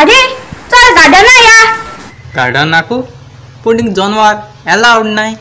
अरे चल गार्डन या। गार्डन नाकू? पूण थिंग जनवार एलावड नाय